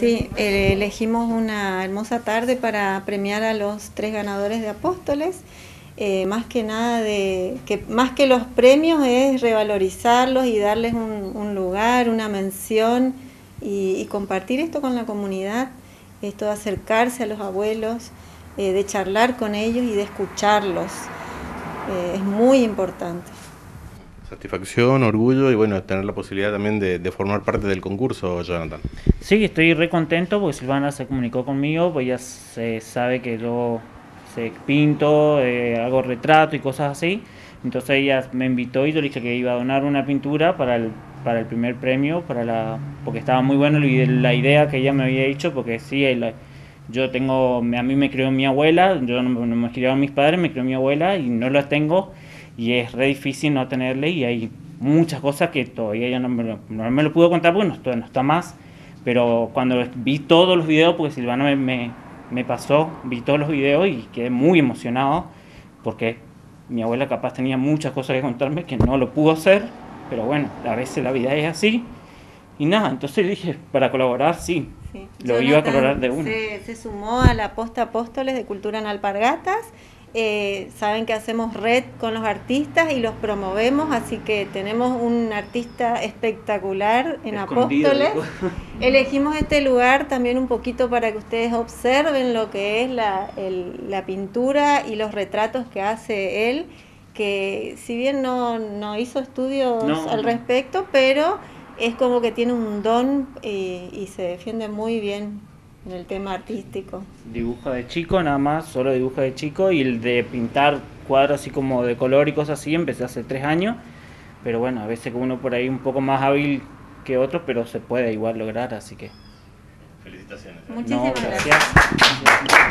Sí, eh, elegimos una hermosa tarde para premiar a los tres ganadores de Apóstoles. Eh, más que nada de que más que los premios es revalorizarlos y darles un, lugar, una mención y, compartir esto con la comunidad, esto de acercarse a los abuelos, eh, de charlar con ellos y de escucharlos. es muy importante satisfacción, orgullo y bueno, tener la posibilidad también de, formar parte del concurso, Jonathan. Sí, estoy re contento porque Silvana se comunicó conmigo, pues ya se sabe que yo se pinto, eh, hago retrato y cosas así. Entonces ella me invitó y yo le dije que iba a donar una pintura para el, para el primer premio, para la, porque estaba muy bueno la idea que ella me había dicho, porque sí, yo tengo, a mí me crió mi abuela, yo no, no me criaron mis padres, me crió mi abuela y no las tengo y es re difícil no tenerle y hay muchas cosas que todavía ella no me lo, no me lo pudo contar porque no, no, está más, pero cuando vi todos los videos, porque Silvana me, me, me, pasó, vi todos los videos y quedé muy emocionado porque mi abuela capaz tenía muchas cosas que contarme que no lo pudo hacer, pero bueno, a veces la vida es así. Y nada, entonces dije, para colaborar, sí, lo iba a colaborar de uno. Se, se, sumó a la posta Apóstoles de Cultura en Alpargatas eh, saben que hacemos red con los artistas y los promovemos, así que tenemos un artista espectacular en Apóstoles. Elegimos este lugar también un poquito para que ustedes observen lo que es la, la pintura y los retratos que hace él, que si bien no, no hizo estudios al respecto, pero es como que tiene un don eh, y se defiende muy bien en el tema artístico. Dibuja de chico nada más, solo dibuja de chico y el de pintar cuadros así como de color y cosas así empecé hace tres años, pero bueno, a veces uno por ahí un poco más hábil que otros, pero se puede igual lograr, así que... Felicitaciones. Muchísimas gracias.